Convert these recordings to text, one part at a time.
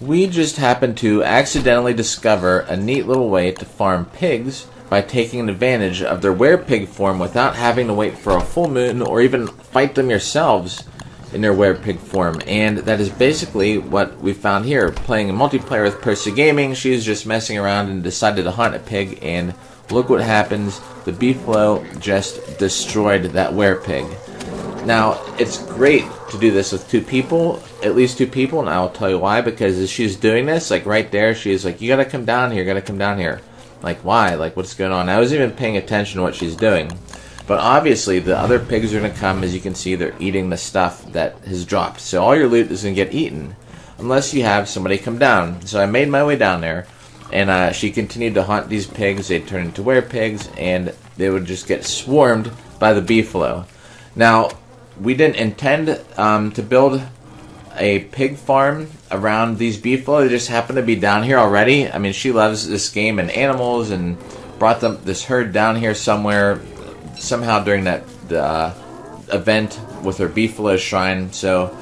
We just happened to accidentally discover a neat little way to farm pigs by taking advantage of their werepig form without having to wait for a full moon or even fight them yourselves in their werepig form. And that is basically what we found here. Playing a multiplayer with Percy Gaming, she's just messing around and decided to hunt a pig and look what happens. The beefalo just destroyed that werepig. Now, it's great to do this with two people, at least two people, and I'll tell you why. Because as she's doing this, like right there, she's like, "You gotta come down here, you gotta come down here." Like, why? Like, what's going on? I was even paying attention to what she's doing. But obviously, the other pigs are gonna come. As you can see, they're eating the stuff that has dropped. So all your loot is gonna get eaten, unless you have somebody come down. So I made my way down there, and uh, she continued to hunt these pigs. They'd turn into were pigs, and they would just get swarmed by the beefalo. Now, we didn't intend um, to build a pig farm around these beefalo. They just happen to be down here already. I mean, she loves this game and animals, and brought them this herd down here somewhere, somehow during that uh, event with her beefalo shrine. So.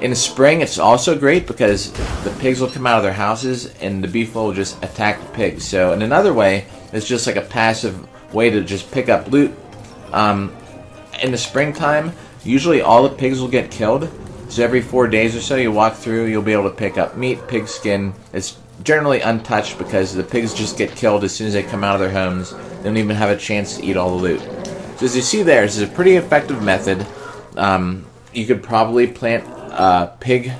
In the spring, it's also great because the pigs will come out of their houses and the beefalo will just attack the pigs. So, in another way, it's just like a passive way to just pick up loot. Um, in the springtime, Usually all the pigs will get killed. So every four days or so you walk through, you'll be able to pick up meat, pig skin. It's generally untouched because the pigs just get killed as soon as they come out of their homes. They don't even have a chance to eat all the loot. So as you see there, this is a pretty effective method. Um, you could probably plant a pig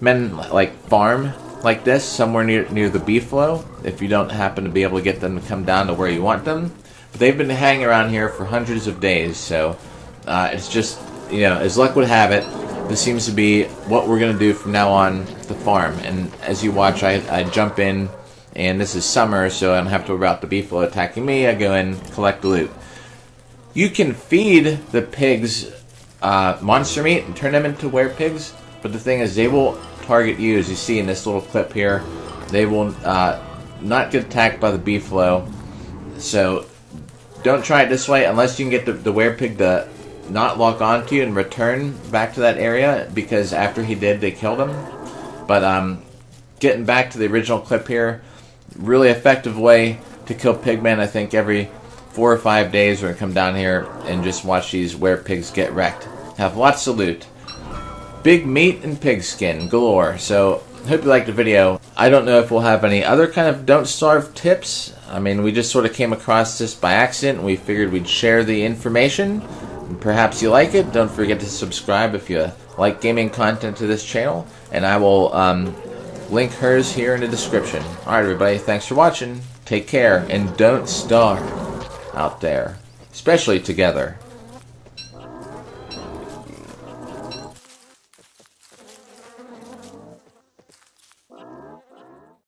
men like farm like this somewhere near near the beefalo if you don't happen to be able to get them to come down to where you want them. But they've been hanging around here for hundreds of days, so uh, it's just you know, as luck would have it, this seems to be what we're going to do from now on the farm. And as you watch, I, I jump in, and this is summer, so I don't have to worry about the beefalo attacking me. I go in, collect loot. You can feed the pigs uh, monster meat and turn them into were pigs, but the thing is, they will target you, as you see in this little clip here. They will uh, not get attacked by the beefalo, so don't try it this way unless you can get the, the pig to not lock onto you and return back to that area because after he did, they killed him. But um, getting back to the original clip here, really effective way to kill pigmen. I think every four or five days we're gonna come down here and just watch these were pigs get wrecked. Have lots of loot. Big meat and pig skin galore. So hope you liked the video. I don't know if we'll have any other kind of don't starve tips. I mean, we just sort of came across this by accident. And we figured we'd share the information. Perhaps you like it. Don't forget to subscribe if you like gaming content to this channel. And I will um, link hers here in the description. Alright, everybody. Thanks for watching. Take care. And don't starve out there. Especially together.